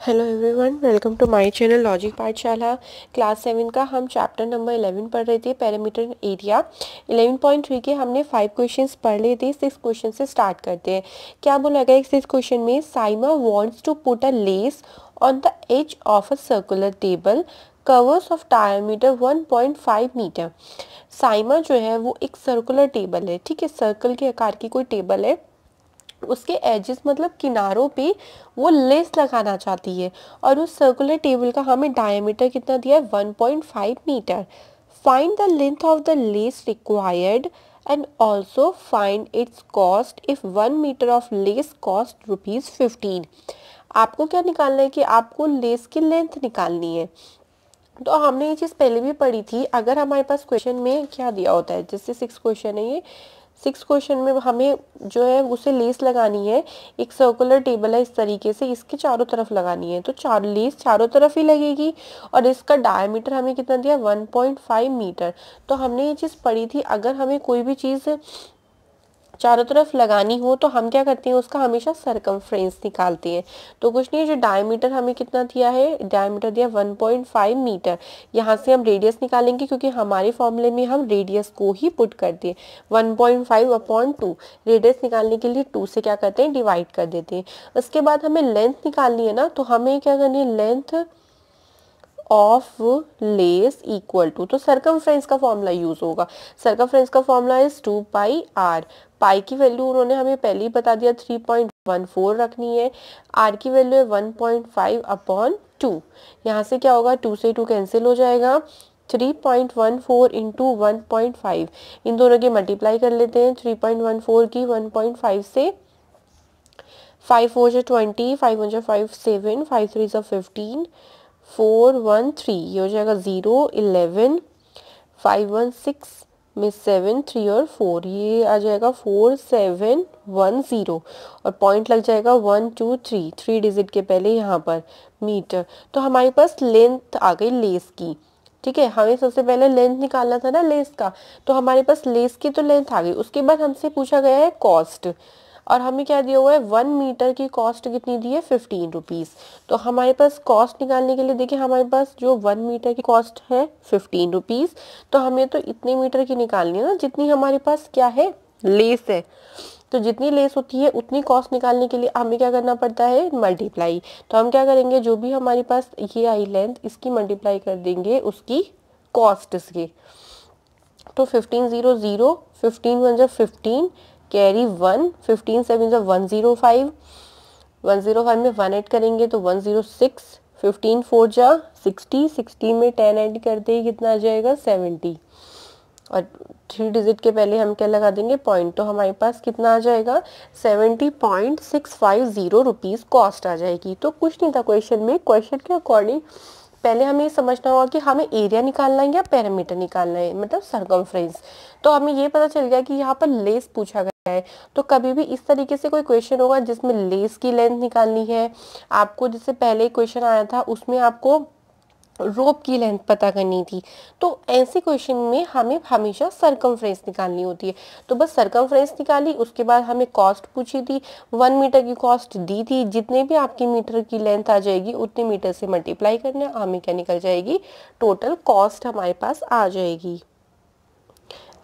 Hello everyone welcome to my channel logic Pathshala class seven का हम chapter number eleven पढ़ रहे थे perimeter area eleven point three के हमने फाइव क्वेश्चंस पढ़ लिए थे सिक्स क्वेश्चन से स्टार्ट करते हैं। क्या बोला गया सिक्स क्वेश्चन में? Saima wants to put a lace on the edge of a circular table covers of diameter 1.5 meter Saima जो है वो एक सर्कुलर टेबल है, ठीक है? सर्कल के आकार की कोई टेबल है। उसके एजेस मतलब किनारों पे वो लेस लगाना चाहती है। और उस सर्कुलर टेबल का हमें डायमीटर कितना दिया है? 1.5 meter find the length of the lace required and also find its cost if one meter of lace cost rupees fifteen आपको क्या निकालना है कि आपको लेस की लेंथ निकालनी है। तो हमने ये चीज़ पहले भी पढ़ी थी। अगर हमारे पास क्वेश्चन में क्या दिया होता है? जैसे सिक्स क्वेश्चन है ये। सिक्स क्वेश्चन में हमें जो है उसे लेस लगानी है। एक सर्कुलर टेबल है इस तरीके से, इसके चारों तरफ़ लगानी है। तो चार, लेस चारों तरफ़ ही लगेगी और इसका डायमीटर हमें कितना दिया? 1.5 मीटर तो हमने ये चीज़ पढ़ी थी, अगर हमें कोई भी चीज़ चारों तरफ़ लगानी हो तो हम क्या करते हैं, उसका हमेशा सरकमफ्रेंस निकालते हैं। तो कुछ नहीं है जो डायमीटर हमें कितना दिया है? डायमीटर दिया 1.5 मीटर यहाँ से हम रेडियस निकालेंगे क्योंकि हमारे फॉर्मूले में हम रेडियस को ही पुट करते हैं। One point five two radius निकालने के लिए टू से क्या करते हैं? डिवाइड कर देते हैं। उसके बाद हमें लेंथ निकालनी है ना तो हमें क्या करनी है? Length of lace equal to तो सरकमफ्रेंस का फॉर्मूला यूज़ होगा। सरकमफ्रेंस का formula is two pi r pi की वैल्यू उन्होंने हमें पहले ही बता दिया थ्री पॉइंट वन फोर रखनी है। आर की वैल्यू है one point five upon two यहाँ से क्या होगा? टू से टू कैंसिल हो जाएगा। Three point one four into इन दोनों की मल्टीप्लाई कर लेते हैं। थ्री पॉइंट वन फोर की वन पॉइंट फाइव से फाइव फोर जो ट्वेंटी फाइव वन जो फाइव सेवन फाइव थ्री जो फिफ्टीन फोर वन थ्री ये हो जाएगा zero eleven five one six में सेवन थ्री और फोर ये आ जाएगा फोर सेवन वन ज़ीरो और पॉइंट लग जाएगा one two three three digit के पहले यहाँ पर मीटर तो हमारे पास लेंथ आ गई लेस की, ठीक है? हमें सबसे पहले लेंथ निकालना था ना लेस का तो हमारे पास लेस की तो लेंथ आ गई, उसके बाद हमसे पूछा गया है कॉस्ट और हमें क्या दिया हुआ है? वन मीटर की कॉस्ट कितनी दी है? फिफ्टीन रुपीज़ तो हमारे पास कॉस्ट निकालने के लिए, देखिए हमारे पास जो वन मीटर की कॉस्ट है फिफ्टीन रुपीज़ तो हमें तो इतने मीटर की निकालनी है ना, जितनी हमारे पास क्या है? लेस है. तो जितनी लेस होती है, उतनी कॉस्ट निकालने के लिए हमें क्या करना पड़ता है? मल्टीप्लाई तो हम क्या करेंगे? जो भी हमारे पास ये आई लेंथ इसकी मल्टीप्लाई कर देंगे उसकी कॉस्ट इसकी तो fifteen zero zero fifteen one जो fifteen carry one fifteen seven जो one zero five one zero five में वन ऐड करेंगे तो one zero six fifteen four जा सिक्सटी सिक्सटी में टेन ऐड करते ही कितना आ जाएगा? सेवेंटी और थ्री डिजिट के पहले हम क्या लगा देंगे? पॉइंट तो हमारे पास कितना आ जाएगा? Seventy point six five zero rupees cost आ जाएगी। तो कुछ नहीं था क्वेश्चन में। क्वेश्चन के अकॉर्डिंग पहले हमें ये समझना होगा कि हमें एरिया निकालना है या पैरामीटर निकालना है मतलब सरकमफ्रेंस तो हमें ये पता चल गया कि यहाँ पर लेस पूछा गया है। तो कभी भी इस तरीके से कोई क्वेश्चन होगा जिसमें लेस की लेंथ निकालनी है। आपको जिससे पहले क्वेश्चन आया था, उसमें आपको रोप की लेंथ पता करनी थी। तो ऐसे क्वेश्चन में हमें हमेशा सरकमफ्रेंस निकालनी होती है। तो बस सरकमफ्रेंस निकाली, उसके बाद हमें कॉस्ट पूछी थी। वन मीटर की कॉस्ट दी थी। जितने भी आपकी मीटर की लेंथ आ जाएगी, उतने मीटर से मल्टीप्लाई करना हमें क्या निकल जाएगी? टोटल कॉस्ट हमारे पास आ जाएगी।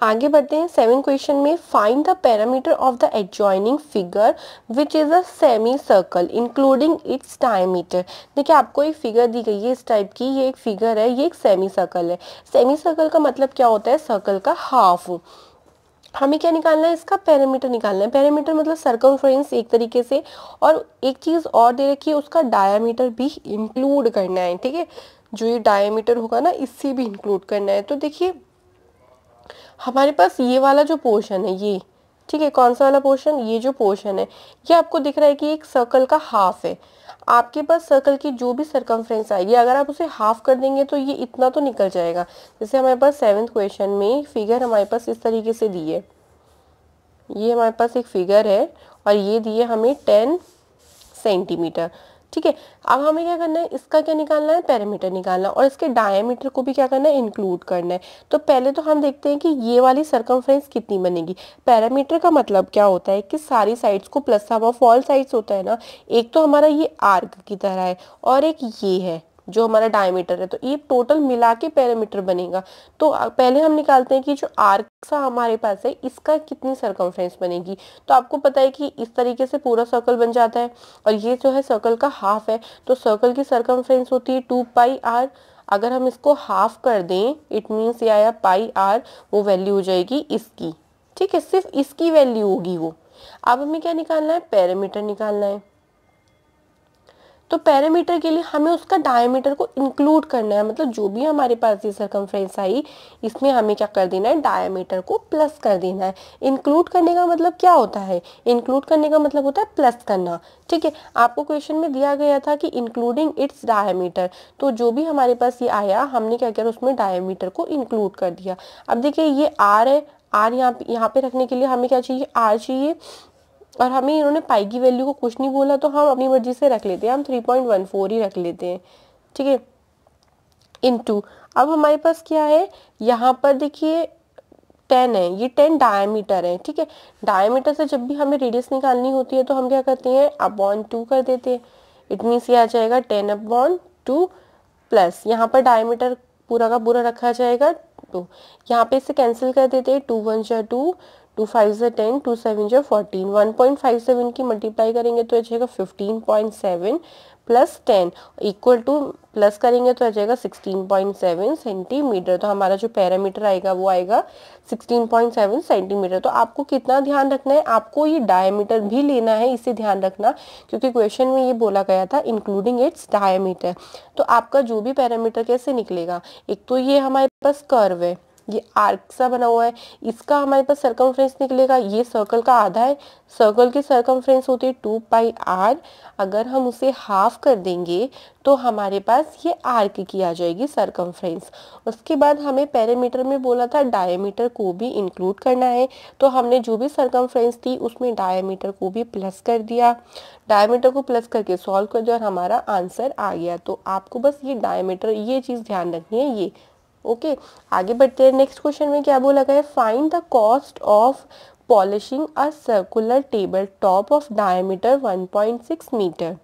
आगे बढ़ते हैं सेवन क्वेश्चन में find the perimeter of the adjoining figure which is a semi circle including its diameter देखिए, आपको एक फिगर दी गई है इस टाइप की, ये एक फिगर है, ये एक सेमी सर्कल है। सेमी सर्कल का मतलब क्या होता है? सर्कल का हाफ़ हमें क्या निकालना है? इसका पैरामीटर निकालना है। पैरामीटर मतलब सर्कमफ्रेंस एक तरीके से, और एक चीज़ और दे रखी है, उसका डायामीटर भी इंक्लूड करना है, ठीक है? जो ये डायामीटर होगा ना, इससे भी इंक्लूड करना है। तो देखिए हमारे पास ये वाला जो पोर्शन है, ये, ठीक है, कौन सा वाला पोर्शन? ये जो पोर्शन है, ये आपको दिख रहा है कि एक सर्कल का हाफ़ है। आपके पास सर्कल की जो भी सरकमफ्रेंस आएगी, अगर आप उसे हाफ़ कर देंगे तो ये इतना तो निकल जाएगा। जैसे हमारे पास सेवन्थ क्वेश्चन में फिगर हमारे पास इस तरीके से दी है। ये हमारे पास एक फिगर है और ये दिए हमें टेन सेंटीमीटर ठीक है? अब हमें क्या करना है? इसका क्या निकालना है? पैरामीटर निकालना और इसके डायमीटर को भी क्या करना है? इंक्लूड करना है। तो पहले तो हम देखते हैं कि ये वाली सरकमफ्रेंस कितनी बनेगी। पैरामीटर का मतलब क्या होता है कि सारी साइड्स को प्लस ऑफ़ ऑल साइड्स होता है ना? एक तो हमारा ये आर्क की तरह है और एक ये है। जो हमारा डायमीटर है तो ये टोटल मिला के पैरामीटर बनेगा। तो पहले हम निकालते हैं कि जो आर्क सा हमारे पास है इसका कितनी सरकमफ्रेंस बनेगी? तो आपको पता है कि इस तरीके से पूरा सर्कल बन जाता है और ये जो है सर्कल का हाफ़ है। तो सर्कल की सरकमफ्रेंस होती है टू पाई आर अगर हम इसको हाफ़ कर दें इट मीन्स या, आया पाई आर वो वैल्यू हो जाएगी इसकी। ठीक है सिर्फ़ इसकी वैल्यू होगी वो। अब हमें क्या निकालना है? पैरामीटर निकालना है। तो पैरामीटर के लिए हमें उसका डायमीटर को इंक्लूड करना है। मतलब जो भी हमारे पास ये सरकमफ्रेंस आई, इसमें हमें क्या कर देना है? डायमीटर को प्लस कर देना है। इंक्लूड करने का मतलब क्या होता है? इंक्लूड करने का मतलब होता है प्लस करना। ठीक है? आपको क्वेश्चन में दिया गया था कि इंक्लूडिंग इट्स डायमीटर तो जो भी हमारे पास ये आया, हमने क्या किया? उसमें डायमीटर को इंक्लूड कर दिया। अब देखिए, ये आर है। आर यहाँ यहाँ पे रखने के लिए हमें क्या चाहिए? आर चाहिए। और हमें इन्होंने पाई की वैल्यू को कुछ नहीं बोला तो हम अपनी मर्ज़ी से रख लेते हैं। हम थ्री पॉइंट वन फोर ही रख लेते हैं, ठीक है? इन टू अब हमारे पास क्या है? यहाँ पर देखिए टेन है। ये टेन डायमीटर है, ठीक है? डायमीटर से जब भी हमें रेडियस निकालनी होती है तो हम क्या करते हैं? अपॉन टू कर देते हैं। इट मीन्स ये आ जाएगा टेन अपॉन टू प्लस यहाँ पर डायमीटर पूरा का पूरा रखा जाएगा टू यहाँ पे इसे कैंसिल कर देते हैं टू वन जा टू टू फाइव ज़ा टेन, टू सेवन जो fourteen, one point five seven की मल्टीप्लाई करेंगे तो आ जाएगा fifteen point seven plus ten equal to plus करेंगे तो आ जाएगा सिक्सटीन पॉइंट सेवन सेंटीमीटर तो हमारा जो पैरामीटर आएगा, वो आएगा सिक्सटीन पॉइंट सेवन सेंटीमीटर तो आपको कितना ध्यान रखना है? आपको ये डायमीटर भी लेना है, इसे ध्यान रखना, क्योंकि क्वेश्चन में ये बोला गया था इंक्लूडिंग इट्स डायमीटर तो आपका जो भी पैरामीटर कैसे निकलेगा? एक तो ये हमारे पास कर्व है। ये आर्क सा बना हुआ है। इसका हमारे पास सर्कमफ्रेंस निकलेगा, ये सर्कल का आधा है। सर्कल की सर्कमफ्रेंस होती है टू पाई आर अगर हम उसे हाफ़ कर देंगे तो हमारे पास ये आर्क की आ जाएगी सर्कमफ्रेंस उसके बाद हमें पैरामीटर में बोला था डायमीटर को भी इंक्लूड करना है। तो हमने जो भी सर्कमफ्रेंस थी, उसमें डायमीटर को भी प्लस कर दिया। डायमीटर को प्लस करके सॉल्व कर दिया और हमारा आंसर आ गया। तो आपको बस ये डायमीटर ये चीज़ ध्यान रखनी है, ये ओके आगे बढ़ते हैं। नेक्स्ट क्वेश्चन में क्या बोला गया है? Find the cost of polishing a circular table top of diameter 1.6 meter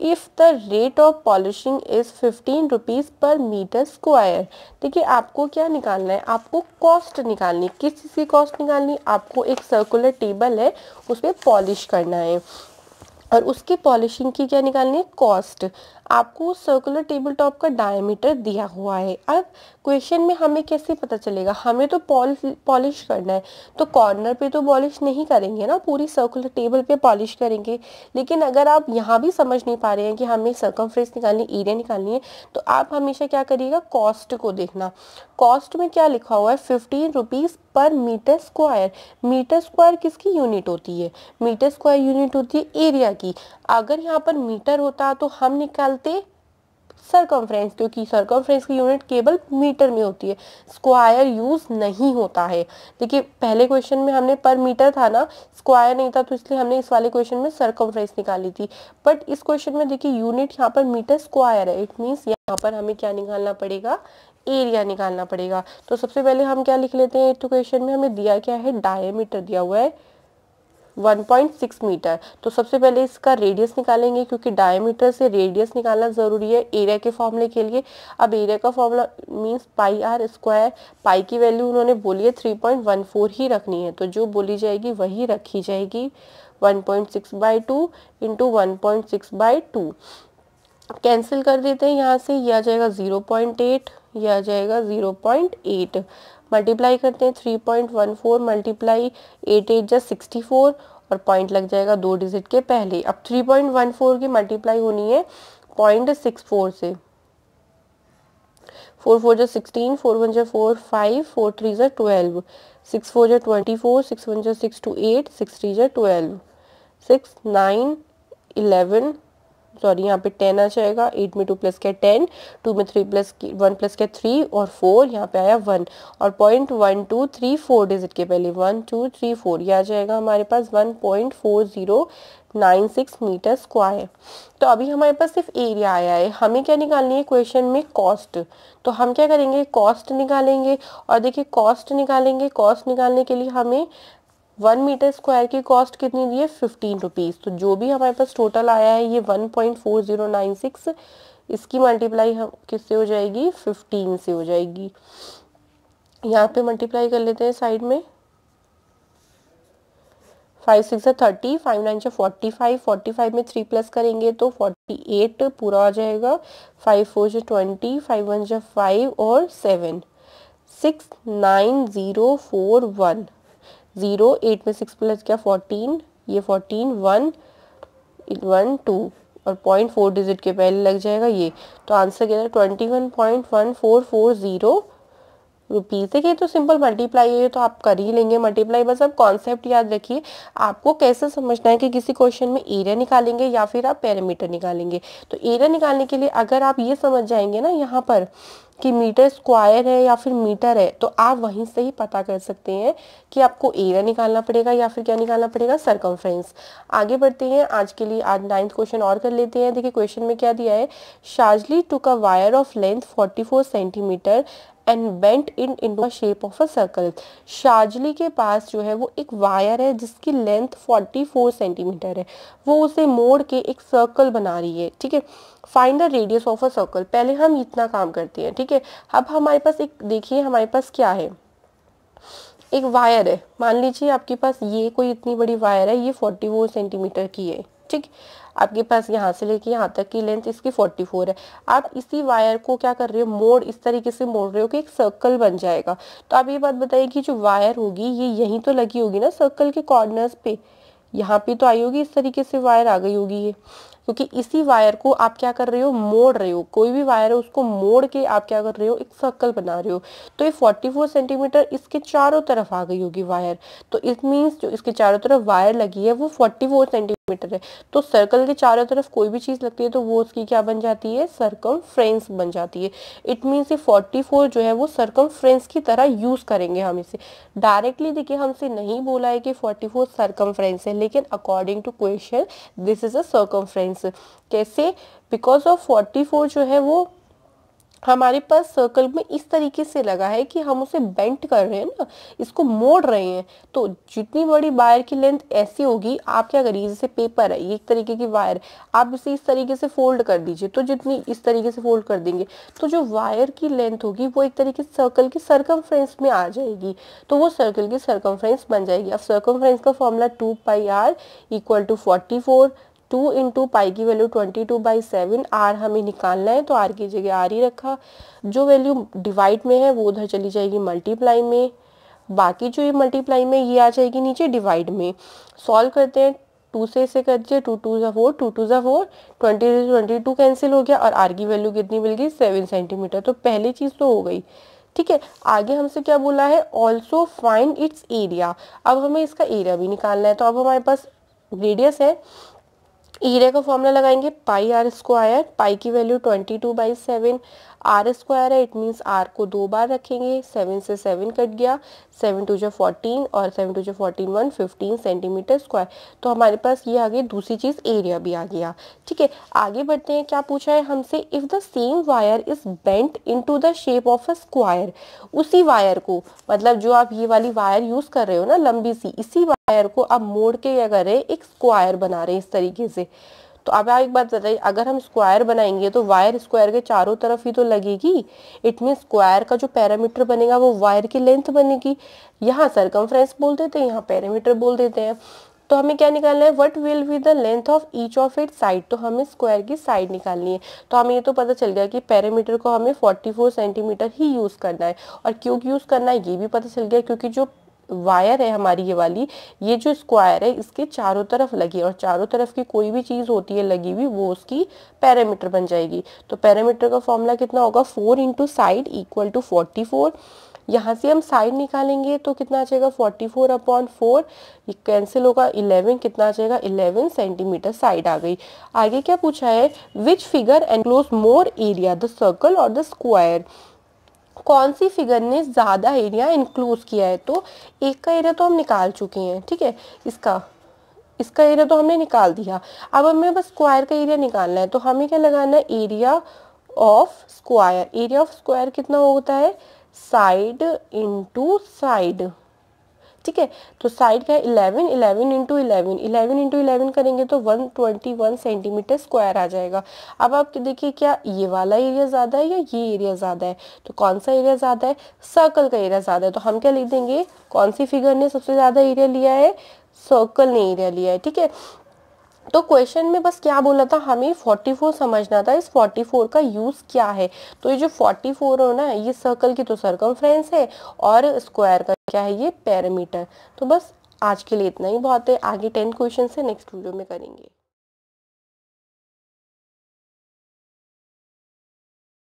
if the rate of polishing is fifteen rupees per meter square देखिए, आपको क्या निकालना है? आपको कॉस्ट निकालनी किस चीज़ की कॉस्ट निकालनी आपको एक सर्कुलर टेबल है उस पर पॉलिश करना है। और उसकी पॉलिशिंग की क्या निकालनी है? कॉस्ट आपको सर्कुलर टेबल टॉप का डायमीटर दिया हुआ है। अब क्वेश्चन में हमें कैसे पता चलेगा? हमें तो पॉलिश करना है। तो कॉर्नर पे तो पॉलिश नहीं करेंगे ना, पूरी सर्कुलर टेबल पे पॉलिश करेंगे। लेकिन अगर आप यहाँ भी समझ नहीं पा रहे हैं कि हमें सर्कमफ्रेंस निकालनी एरिया निकालनी है तो आप हमेशा क्या करिएगा? कॉस्ट को देखना। कॉस्ट में क्या लिखा हुआ है? Fifteen rupees per meter square meter square किसकी यूनिट होती है? मीटर स्क्वायर यूनिट होती है एरिया की। अगर यहाँ पर मीटर होता तो हम निकालते सरकमफ्रेंस क्योंकि सरकमफ्रेंस की यूनिट केवल मीटर में होती है। स्क्वायर यूज़ नहीं होता है। देखिए, पहले क्वेश्चन में हमने पर मीटर था ना स्क्वायर नहीं था तो इसलिए हमने इस वाले क्वेश्चन में सरकमफ्रेंस निकाली थी। बट इस क्वेश्चन में देखिए यूनिट यहाँ पर मीटर स्क्वायर है। इट मीन्स यहाँ पर हमें क्या निकालना पड़ेगा? एरिया निकालना पड़ेगा। तो सबसे पहले हम क्या लिख लेते हैं? क्वेश्चन में हमें दिया क्या है? डायमीटर दिया हुआ है। 1.6 मीटर। तो सबसे पहले इसका रेडियस निकालेंगे क्योंकि डायमीटर से रेडियस निकालना ज़रूरी है एरिया के फॉर्मूले के लिए। अब एरिया का formula means pi r square pi की वैल्यू उन्होंने बोली है 3.14 ही रखनी है। तो जो बोली जाएगी वही रखी जाएगी। 1.6 point six by two into one point six by two cancel कर देते हैं यहाँ से यह आ जाएगा 0.8 यह आ जाएगा 0.8 मल्टीप्लाई करते हैं three point one four multiply eight eight जा सिक्सटी फोर और पॉइंट लग जाएगा दो डिजिट के पहले। अब थ्री पॉइंट वन फोर की मल्टीप्लाई होनी है पॉइंट सिक्स फोर से। फोर फोर जो सिक्सटीन फोर वन जो फोर फाइव फोर थ्री जो ट्वेल्व सिक्स फोर जो ट्वेंटी फोर सिक्स वन जो six two eight six three जो twelve six nine eleven sorry, यहाँ पे टेन आ जाएगा एट में टू प्लस क्या टेन टू में थ्री प्लस वन प्लस क्या थ्री और फोर यहाँ पे आया वन और point one two three four digit के पहले वन टू थ्री फोर ये आ जाएगा हमारे पास one point four zero nine six metre square तो अभी हमारे पास सिर्फ़ एरिया आया है, हमें क्या निकालनी है क्वेश्चन में? कॉस्ट तो हम क्या करेंगे? कॉस्ट निकालेंगे और देखिए कॉस्ट निकालेंगे कॉस्ट निकालने के लिए हमें वन मीटर स्क्वायर की कॉस्ट कितनी दी है? फिफ्टीन रुपीज़ तो जो भी हमारे पास टोटल आया है, ये one point four zero nine six इसकी मल्टीप्लाई हम किससे हो जाएगी? फिफ्टीन से हो जाएगी. यहाँ पे मल्टीप्लाई कर लेते हैं साइड में. फाइव सिक्स है थर्टी फाइव नाइन से फोर्टी फाइव फोर्टी फाइव में थ्री प्लस करेंगे तो फोर्टी एट पूरा आ जाएगा. फाइव फोर से ट्वेंटी फाइव वन से फाइव और seven six nine zero four one zero, eight में सिक्स प्लस क्या? फोर्टीन। ये फोर्टीन, वन वन, टू। और पॉइंट फोर डिजिट के पहले लग जाएगा ये। तो आंसर क्या twenty one point one four four zero. Rupees देखिए तो सिंपल मल्टीप्लाई है तो आप कर ही लेंगे मल्टीप्लाई। बस अब कॉन्सेप्ट याद रखिए, आपको कैसे समझना है कि किसी क्वेश्चन में एरिया निकालेंगे या फिर आप पैरामीटर निकालेंगे? तो एरिया निकालने के लिए अगर आप ये समझ जाएँगे ना यहाँ पर कि मीटर स्क्वायर है या फिर मीटर है तो आप वहीं से ही पता कर सकते हैं कि आपको एरिया निकालना पड़ेगा या फिर क्या निकालना पड़ेगा? सरकमफ्रेंस आगे बढ़ते हैं, आज के लिए आज नाइन्थ क्वेश्चन और कर लेते हैं। देखिए क्वेश्चन में क्या दिया है? Shazli took a wire of length 44 centimetre and bent in in shape of a circle Shazli के पास जो है वो एक वायर है जिसकी लेंथ 44 सेंटीमीटर है। वो उसे मोड़ के एक सर्कल बना रही है, ठीक है? Find the radius of a circle पहले हम इतना काम करते हैं, ठीक है? अब हमारे पास एक, देखिए हमारे पास क्या है? एक वायर है। मान लीजिए आपके पास ये कोई इतनी बड़ी वायर है, ये 44 सेंटीमीटर की है, ठीक? आपके पास यहाँ से लेके यहाँ तक की लेंथ इसकी 44 है। आप इसी वायर को क्या कर रहे हो? मोड़, इस तरीके से मोड़ रहे हो कि एक सर्कल बन जाएगा। तो आप ये बात बताइए कि जो वायर होगी, ये यहीं तो लगी होगी ना सर्कल के कॉर्नर्स पे? यहाँ पे तो आई होगी, इस तरीके से वायर आ गई होगी ये। क्योंकि इसी वायर को आप क्या कर रहे हो? मोड़ रहे हो। कोई भी वायर है, उसको मोड़ के आप क्या कर रहे हो? एक सर्कल बना रहे हो। तो ये 44 सेंटीमीटर इसके चारों तरफ़ आ गई होगी वायर तो इट मीन्स जो इसके चारों तरफ़ वायर लगी है, वो 44 सेंटीमीटर मीटर है। तो सर्कल के चारों तरफ़ कोई भी चीज़ लगती है तो वो उसकी क्या बन जाती है? सर्कम फ्रेंस बन जाती है। इट मीन्स ये 44 जो है, वो सर्कम फ्रेंस की तरह यूज़ करेंगे हम इसे। डायरेक्टली देखिए, हमसे नहीं बोला है कि 44 सर्कम फ्रेंस है, लेकिन according to question this is a circumference कैसे? बिकॉज़ ऑफ़ 44 जो है, वो हमारे पास सर्कल में इस तरीके से लगा है कि हम उसे बेंट कर रहे हैं ना, इसको मोड़ रहे हैं। तो जितनी बड़ी वायर की लेंथ ऐसी होगी, आप क्या करिए, जैसे पेपर है, एक तरीके की वायर आप इसे इस तरीके से फोल्ड कर दीजिए। तो जितनी इस तरीके से फोल्ड कर देंगे तो जो वायर की लेंथ होगी, वो एक तरीके से सर्कल की सर्कम में आ जाएगी। तो वो सर्कल की सर्कम बन जाएगी। अब सर्कम का formula two pi R equal to forty four two into pi की value twenty two by seven, R हमें निकालना है तो आर की जगह आर ही रखा। जो वैल्यू डिवाइड में है, वो उधर चली जाएगी मल्टीप्लाई में। बाकी जो ये मल्टीप्लाई में, ये आ जाएगी नीचे डिवाइड में। सॉल्व करते हैं, टू से इसे कर दीजिए, टू टू ज़ा फोर, टू टू ज़ा four, twenty twenty two cancel हो गया, और आर की वैल्यू कितनी मिल गई? Seven centimetre. तो पहली चीज़ तो हो गई। ठीक है, आगे हमसे क्या बोला है? ऑल्सो फाइंड इट्स एरिया अब हमें इसका एरिया भी निकालना है तो अब हमारे पास रेडियस है। ईरे का फॉर्मूला लगाएँगे पाई आर स्क्वायर पाई की value twenty two by seven R square है इट मीन्स आर को दो बार रखेंगे सेवन से सेवन कट गया सेवन टू जो फोर्टीन और सेवन टू जो fourteen one fifteen centimetre square तो हमारे पास ये आ गई दूसरी चीज़ एरिया भी आ गया। ठीक है, आगे बढ़ते हैं, क्या पूछा है हमसे? If the same wire is bent to the shape of a square उसी वायर को मतलब जो आप ये वाली वायर यूज़ कर रहे हो ना, लंबी सी, इसी वायर को आप मोड़ के क्या कर रहे हैं एक स्क्वायर बना रहे हैं इस तरीके से तो अब आप एक बात बताइए, अगर हम स्क्वायर बनाएँगे तो वायर स्क्वायर के चारों तरफ़ ही तो लगेगी। इट मीन स्क्वायर का जो पैरामीटर बनेगा वो वायर की लेंथ बनेगी। यहाँ सरकमफ्रेंस बोल देते हैं, यहाँ पैरामीटर बोल देते हैं। तो हमें क्या निकालना है? What will be the length of each of it side तो हमें स्क्वायर की साइड निकालनी है। तो हमें ये तो पता चल गया कि पैरामीटर को हमें 44 सेंटीमीटर ही यूज़ करना है। और क्यों यूज़ करना है? ये भी पता चल गया क्योंकि जो वायर है हमारी ये वाली, ये जो स्क्वायर है, इसके चारों तरफ़ लगी और चारों तरफ़ की कोई भी चीज़ होती है लगी हुई, वो उसकी पैरामीटर बन जाएगी। तो पैरामीटर का फॉर्मूला कितना होगा? Four into side equal to forty four. यहाँ से हम साइड निकालेंगे तो कितना आ जाएगा forty four upon four. Cancel होगा इलेवन, कितना आ जाएगा इलेवन सेंटीमीटर साइड आ गई। आगे क्या पूछा है? Which figure enclose more area the circle और द स्क्वायर कौन सी फिगर ने ज़्यादा एरिया इंक्लूज किया है? तो एक का एरिया तो हम निकाल चुके हैं, ठीक है? इसका इसका एरिया तो हमने निकाल दिया। अब हमें बस स्क्वायर का एरिया निकालना है तो हमें क्या लगाना है? Area of square area of square कितना होता है? साइड इंटू साइड ठीक है? तो साइड का eleven eleven into eleven eleven into eleven करेंगे तो one twenty one centimetre square आ जाएगा। अब आप देखिए क्या, ये वाला एरिया ज़्यादा है या ये एरिया ज़्यादा है? तो कौन सा एरिया ज़्यादा है? सर्कल का एरिया ज़्यादा है। तो हम क्या लिख देंगे? कौन सी फिगर ने सबसे ज़्यादा एरिया लिया है? सर्कल ने एरिया लिया है। ठीक है? तो क्वेश्चन में बस क्या बोला था? हमें 44 समझना था, इस 44 का यूज़ क्या है? तो ये जो 44 हो ना, ये सर्कल की तो सर्कमफ्रेंस है और स्क्वायर का क्या है? ये पैरामीटर तो बस आज के लिए इतना ही बहुत है। आगे टेंथ क्वेश्चन से नेक्स्ट वीडियो में करेंगे।